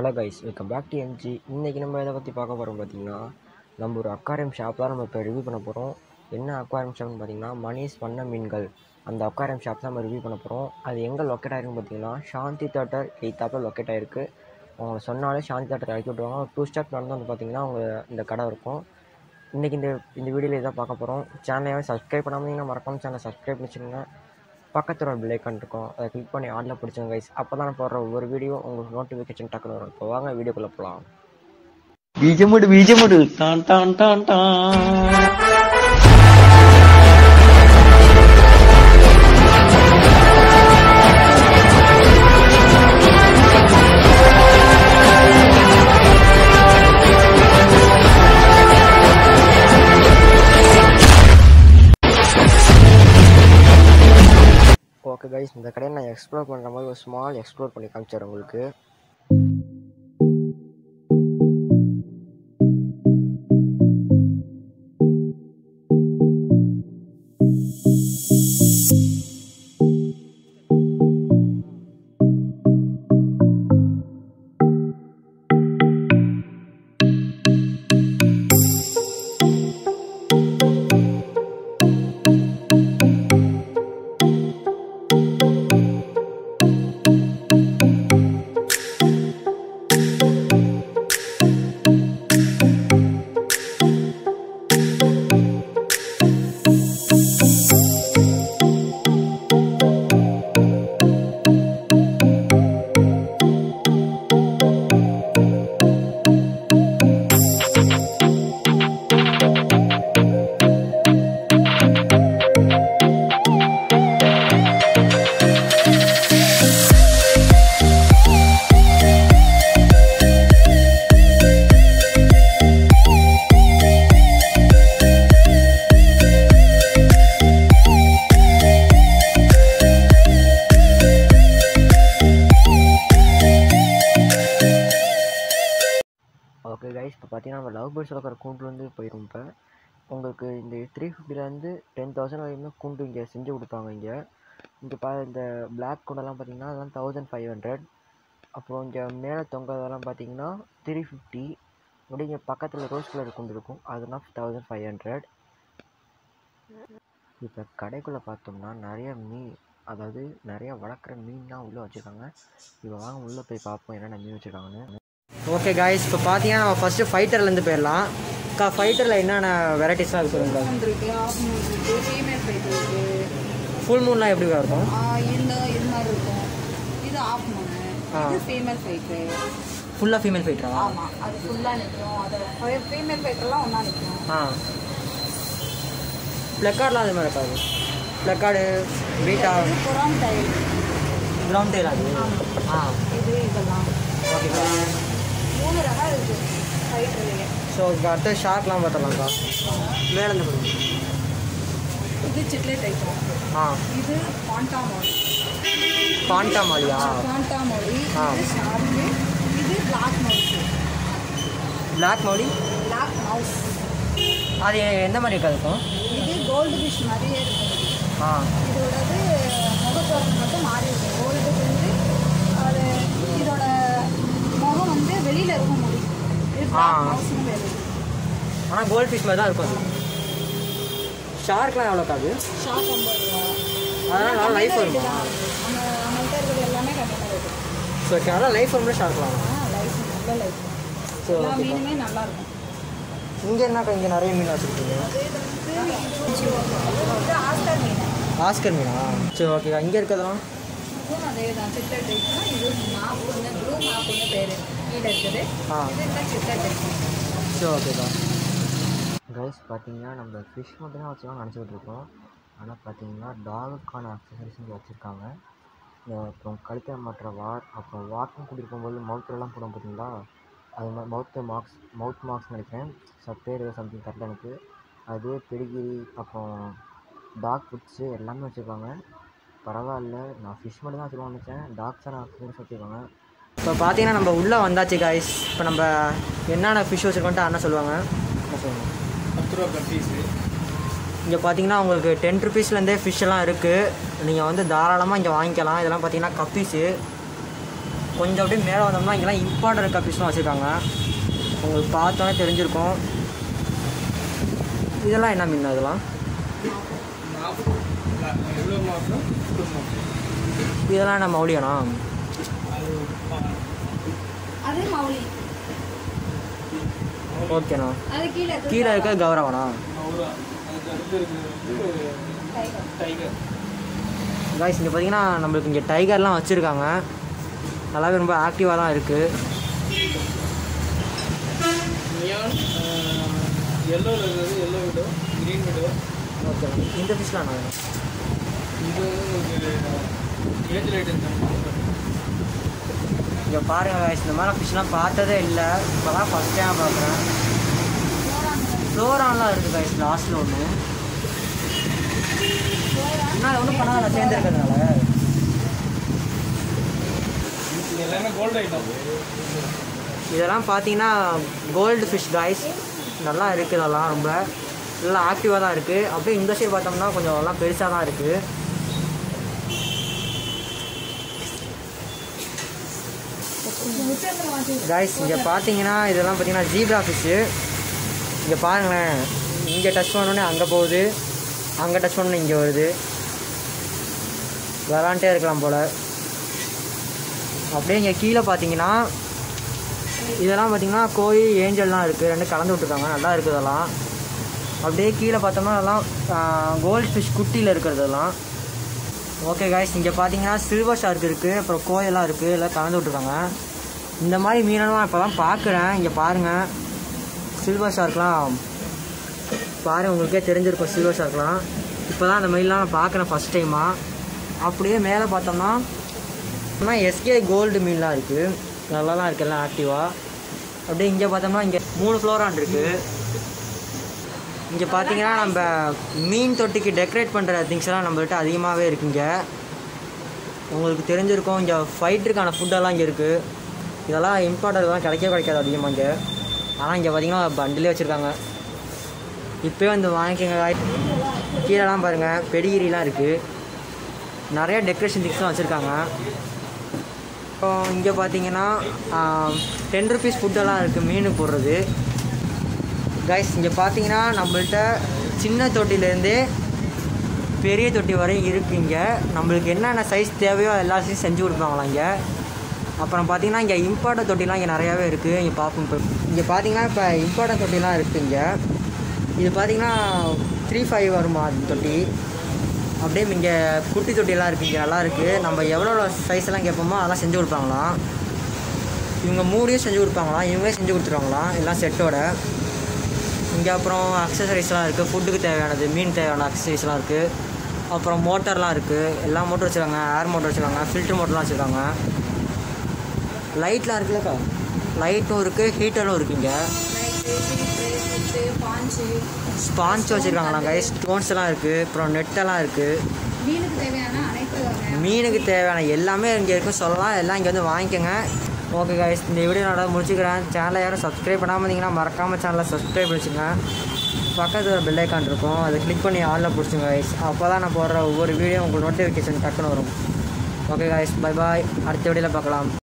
Hello guys welcome back to MG இன்றைக்கி நம்ம எதை பற்றி பார்க்க போகிறோம் பார்த்தீங்கன்னா நம்ம ஒரு அக்வாரியம் ஷாப் தான் நம்ம இப்போ ரிவ்யூ பண்ண போகிறோம் என்ன அக்வாரியம் ஷாப்னு பார்த்தீங்கன்னா மணிஷ் வண்ண மீன்கள். அந்த அக்வாரியம் ஷாப் தான் நம்ம ரிவ்யூ பண்ண போகிறோம் அது எங்கே லொக்கேட் ஆகிருக்குன்னு பார்த்தீங்கன்னா சாந்தி தேட்டர் எயித்தாப்பில் லொக்கேட் ஆகிருக்கு அவங்க சொன்னாலே சாந்தி தேட்டர் இறக்கி விட்டுருவாங்க. டூ ஸ்டெப் நடந்து வந்து பார்த்தீங்கன்னா அவங்க இந்த கடை இருக்கும். இன்றைக்கி இந்த இந்த வீடியோவில் இதான் பார்க்க போகிறோம் சேனலை சப்ஸ்கிரைப் பண்ணாமல் மறக்காமல் சேனலை சப்ஸ்கிரைப் பண்ணிச்சுக்கோங்க. பக்கத்தில் ஒரு பிளேக்கான் இருக்கும். அதை கிளிக் பண்ணி ஆடில் பிடிச்சோங்க கைஸ் அப்போ தான் போடுற ஒவ்வொரு வீடியோ உங்களுக்கு நோட்டிஃபிகேஷன் டக்குனு வரும். இப்போ வாங்க வீடியோக்குள்ளே போகலாம் பீஜமுடு பீஜமுடு. டான் டான் டான் டான். கைஸ் இந்த கடையை நான் எக்ஸ்ப்ளோர் பண்ணுற மாதிரி ஒரு ஸ்மால் எக்ஸ்ப்ளோர் பண்ணி காமிச்சார் உங்களுக்கு. கைஸ் இப்போ பார்த்தீங்கன்னா நம்ம லவ் பேர்ட்ஸ் வளர்க்குற கூண்டுலேருந்து போயிடும் இப்போ. உங்களுக்கு இந்த த்ரீ ஃபிஃப்டிலேருந்து டென் தௌசண்ட் வரைக்கும் கூண்டு இங்கே செஞ்சு கொடுப்பாங்க இங்கே. இங்கே பா இந்த பிளாக் கூண்டெல்லாம் பார்த்தீங்கன்னா அதெல்லாம் தௌசண்ட் ஃபைவ் ஹண்ட்ரட் அப்புறம் இங்கே மேலே தொங்குறதெல்லாம் பார்த்தீங்கன்னா த்ரீ ஃபிஃப்டி அப்படி இங்கே பக்கத்தில் ரோஸ் கலர் கூண்டு இருக்கும். அதெல்லாம் தௌசண்ட் ஃபைவ் ஹண்ட்ரட் இப்போ கடைக்குள்ளே பார்த்தோம்னா நிறைய மீன் அதாவது நிறையா வளர்க்குற மீன்லாம் உள்ளே வச்சுருக்காங்க. இப்போ வாங்க உள்ளே போய் பார்ப்போம் என்னென்ன மீன் வச்சுருக்காங்கன்னு. ஓகே காய்ஸ் இப்போ பார்த்தீங்கன்னா நம்ம ஃபஸ்ட்டு ஃபைட்டர்லேருந்து போயிடலாம். அக்கா ஃபைட்டரில் என்னென்ன வெரைட்டிஸ்லாம் இருக்குதுங்களா மூன் இருக்கு ஆஃப் மூன் இருக்கு ஃபீமேல் ஃபைட் இருக்கு. ஃபுல் மூன்லாம் எப்படி இருக்கும்? ஆ, இந்த இது மாதிரி இருக்கும். இது ஆஃப் மூணு இது ஃபீமேல் ஃபைட்ரு ஃபுல்லாக ஃபீமேல் ஃபைட்டரா ஆமாம் அது ஃபுல்லாக நிற்கும் அது ஃபீமேல் ஃபைட்டர்லாம் ஒன்றா நிற்கும் ஆ. ப்ளக்கார்ட்லாம் அது மாதிரி இருக்காது ப்ளக்கார்டு பீட்டா புறான் டைல் கிரவுண்ட் டெயில் அது? ஆ. இது இதெல்லாம். ஓகே மூணு ரகம் இருக்கு ஃபைட்ருலேயே ஸோ அடுத்த ஷார்க்லாம் பார்த்தலாம்க்கா மேலேருந்து கொடுங்க இது சிட்லே டைப் ஆ. இது பாண்டா மொழி பாண்டா மாலியா பாண்டா ஆ. இது ஷார்க்கு இது பிளாக் மவுஸ் பிளாக் மௌலி பிளாக் மவுஸ் அது எந்த மாதிரி இருக்கா இருக்கும் இது கோல்டு ஃபிஷ் மாதிரியே இருக்கும். ஆ. இதோடது முகத்தோரம் மட்டும் மாறி இருக்கும். கோல்டு வந்து அது இதோட முகம் வந்து வெளியில் இருக்கும் முடி ஆனால் கோல்ட் ஃபிஷ் மாதிரி தான் இருக்கும் அது. ஷார்க்லாம் எவ்வளோக்கா அது? ஷாப் ஐம்பது ரூபா. அதெல்லாம் நல்லா லைஃப் வருமா? எல்லாமே கம்மியாக ஸோ அதெல்லாம் லைஃப் வரும்போது ஷார்க்லாம் ஆ லைஃப் நல்ல லைஃப் ஸோ மீனுமே நல்லா இருக்கும் இங்கே என்னக்கா இங்கே நிறைய மீன் வச்சுருக்கீங்க? ஆஸ்கர் மீனா. சரி ஓகேக்கா இங்கே இருக்கிறதெல்லாம் இதுவும் அதே தான் சித்தர் டைப் தான் இது மாப் ஒன்று ப்ளூ மாப் ஒன்று பேர். கீழே இருக்குது. சரி ஓகேக்கா பார்த்தீங்கன்னா நம்ம ஃபிஷ் மட்டும் தான் வச்சுருக்கோம் நினச்சிக்கிட்டு இருக்கோம். ஆனால் பார்த்தீங்கன்னா டாகுக்கான அக்சசரிஸ் இங்கே வச்சுருக்காங்க. அப்புறம் கழுத்தில் மாட்டுற வார் அப்புறம் வாக்கிங் கூட்டிகிட்டு போகும்போது மவுத்துலலாம் போடும் பார்த்தீங்களா அது மாதிரி மவுத்து மார்க்ஸ் மவுத் மார்க்ஸ் நினைக்கிறேன். ச பேர் ஏதோ சம்திங் கரெக்டாக எனக்கு அது பெடிகிரி அப்புறம் டாக் ஃபுட்ஸு எல்லாமே வச்சுருக்காங்க. பரவாயில்ல. நான் ஃபிஷ் மட்டும் தான் வச்சுருக்கோம் நினச்சேன். டாக்ஸான அக்சசரிஸ் வச்சுருக்காங்க. இப்போ பார்த்தீங்கன்னா நம்ம உள்ளே வந்தாச்சு காய்ஸ் இப்போ நம்ம என்னென்ன ஃபிஷ் வச்சுருக்கோன்ட்டு அண்ணா சொல்லுவாங்க. பத்து ரூபா piece. இங்கே பார்த்தீங்கன்னா உங்களுக்கு டென் ருபீஸ்லேருந்தே ஃபிஷ் எல்லாம் இருக்குது நீங்கள் வந்து தாராளமாக இங்கே வாங்கிக்கலாம். இதெல்லாம் பார்த்தீங்கன்னா கப்பீஸு கொஞ்சம் அப்படியே மேலே வந்தோம்னா இங்கெல்லாம் இம்பார்ட்டன்ட் ஃபிஷ்லாம் வச்சுருக்காங்க. உங்களுக்கு பார்த்தோன்னே தெரிஞ்சிருக்கும். இதெல்லாம் என்ன மீன் இதெல்லாம்? மாதம் இதெல்லாம் என்ன மௌலியானா? அது மௌலி. ஓகேண்ணா அது கீழே இருக்கு. கீழே இருக்க கௌரவனா? காய்ஸ் இங்கே பார்த்தீங்கன்னா நம்மளுக்கு இங்கே டைகர்லாம் வச்சுருக்காங்க. நல்லாவே ரொம்ப ஆக்டிவாக தான் இருக்குது நியான் எல்லோவில் இருக்கிறது yellow widow green widow okay இந்த ஃபிஷ்லாம் நான் இது ஏஜ் லைட் இங்கே பாருங்கள் காய்ஸ் இந்த மாதிரி ஃபிஷ்லாம் பார்த்ததே இல்லை. இப்போ தான் ஃபஸ்ட் டைம் பார்க்குறேன் ஃப்ளோரான்லாம் இருக்குது காய்ஸ் லாஸ்ட்டில் ஒன்று என்ன ஒன்றும் பண்ணாத சேர்ந்துருக்கிறதுனால. இதெல்லாம் பார்த்தீங்கன்னா கோல்டு ஃபிஷ் காய்ஸ் நல்லா இருக்குது இதெல்லாம் ரொம்ப. நல்லா ஆக்டிவாக தான் இருக்குது அப்படியே இந்த சைடு பார்த்தோம்னா கொஞ்சம் எல்லாம் பெருசாக தான் இருக்குது கைஸ் இங்கே பார்த்தீங்கன்னா இதெல்லாம் பார்த்தீங்கன்னா ஜீப்ரா ஃபிஷ்ஷு இங்கே பாருங்களேன். இங்கே டச் பண்ணோன்னே அங்கே போகுது. அங்கே டச் பண்ணணும் இங்கே வருது. விளாண்டே இருக்கலாம் போல். அப்படியே இங்கே கீழே பார்த்தீங்கன்னா இதெல்லாம் பார்த்தீங்கன்னா கோழி ஏஞ்சல்லாம் இருக்குது ரெண்டு கலந்து விட்டுருக்காங்க. நல்லா இருக்குதெல்லாம் அப்படியே கீழே பார்த்தோம்னா அதெல்லாம் கோல்ட் ஃபிஷ் குட்டியில் இருக்கிறதெல்லாம் ஓகே காய்ஸ் இங்கே பார்த்தீங்கன்னா சில்வர் ஷார்க் இருக்குது அப்புறம் கோயிலாம் இருக்குது எல்லாம் கலந்து விட்ருக்காங்க இந்த மாதிரி மீனெல்லாம் இப்போ தான் பார்க்குறேன் இங்கே பாருங்கள் சில்வர் ஷார்க்லாம் பாருங்கள் உங்களுக்கே தெரிஞ்சிருக்கும் சில்வர் ஷார்க்லாம் இப்போ தான் அந்த மாதிரிலாம் நான் பார்க்குறேன் ஃபஸ்ட் டைமாக அப்படியே மேலே பார்த்தோம்னா ஆனால் எஸ்கே கோல்டு மீன்லாம் இருக்குது நல்லாலாம் இருக்குது எல்லாம் ஆக்டிவாக அப்படியே இங்கே பார்த்தோம்னா இங்கே மூணு ஃப்ளோரான் இருக்குது இங்கே பார்த்தீங்கன்னா நம்ம மீன் தொட்டிக்கு டெக்கரேட் பண்ணுற திங்ஸ் எல்லாம் நம்மள்கிட்ட அதிகமாகவே இருக்குங்க உங்களுக்கு தெரிஞ்சிருக்கும் இங்கே ஃபைட்டுக்கான ஃபுட்டெல்லாம் இங்கே இருக்குது இதெல்லாம் இம்பார்ட்டன்ட்லாம் கிடைக்கவே கிடைக்காது அதிகமாக இங்கே. ஆனால் இங்கே பார்த்தீங்கன்னா பண்டிலே வச்சுருக்காங்க. இப்போயே வந்து வாங்கிக்கோங்க கீழெலாம் பாருங்கள் பெடிகிரிலாம் இருக்குது நிறைய டெக்கரேஷன் திங்ஸ்லாம் வச்சுருக்காங்க. இப்போ இங்கே பார்த்தீங்கன்னா டென் ருபீஸ் ஃபுட்டெல்லாம் இருக்குது மீன் போடுறது. கைஸ் இங்கே பார்த்தீங்கன்னா நம்மள்கிட்ட சின்ன தொட்டிலேருந்தே பெரிய தொட்டி வரை இங்கே. நம்மளுக்கு என்னென்ன சைஸ் தேவையோ எல்லா சைஸும் செஞ்சு கொடுப்பாங்களாம் இங்கே. அப்புறம் பார்த்தீங்கன்னா இங்கே இம்பார்ட்டன் தொட்டிலாம் இங்கே நிறையாவே இருக்குது இங்கே பார்ப்போம் இப்போ. இங்கே பார்த்தீங்கன்னா இப்போ இம்பார்ட்டன் தொட்டிலாம் இருக்குது இங்கே. இது பார்த்தீங்கன்னா த்ரீ ஃபைவ் வருமா அந்த தொட்டி? அப்படியே இங்கே குட்டி தொட்டிலாம் இருக்குது இங்கே நல்லா இருக்குது நம்ம எவ்வளோ சைஸ் எல்லாம் கேட்போமோ அதெல்லாம் செஞ்சு கொடுப்பாங்களாம். இவங்க மூடியும் செஞ்சு கொடுப்பாங்களாம். இவங்களே செஞ்சு கொடுத்துருவாங்களாம். எல்லாம் செட்டோட இங்கே அப்புறம் அக்சசரிஸ்லாம் இருக்குது ஃபுட்டுக்கு தேவையானது மீன் தேவையான அக்சசரிஸ்லாம் இருக்குது அப்புறம் மோட்டர்லாம் இருக்குது எல்லா மோட்டர் வச்சுருக்காங்க. ஏர் மோட்டர் வச்சுருக்காங்க. ஃபில்ட்ரு மோட்டர்லாம் வச்சுருக்காங்க. லைட்லாம் இருக்குல்லக்கா. லைட்டும் இருக்குது ஹீட்டரும் பாஞ்சு. ஸ்பாஞ்ச் வச்சுருக்காங்களாம் கை ஸ்டோன்ஸ் எல்லாம் இருக்குது அப்புறம் நெட்டெல்லாம் இருக்குது மீனுக்கு தேவையான எல்லாமே இங்கே இருக்கும். சொல்லலாம் எல்லாம் இங்கே வந்து வாங்கிக்கோங்க. ஓகே கைஸ் இந்த வீடியோ நான் முடிச்சுக்கிறேன். சேனலை யாரும் சப்ஸ்கிரைப் பண்ணாமல் இருந்தீங்கன்னா மறக்காமல் சேனலை சப்ஸ்கிரைப் பண்ணிச்சுங்க பக்கத்தில் ஒரு பெல் ஐக்கான் இருக்கும். அதை கிளிக் பண்ணி ஆனில் பிடிச்சிங்க கைஸ் அப்போ தான் நான் போடுற ஒவ்வொரு வீடியோ உங்களுக்கு நோட்டிஃபிகேஷன் டக்குன்னு வரும். ஓகே கைஸ் பை பாய் அடுத்த வீடியோவில் பார்க்கலாம்.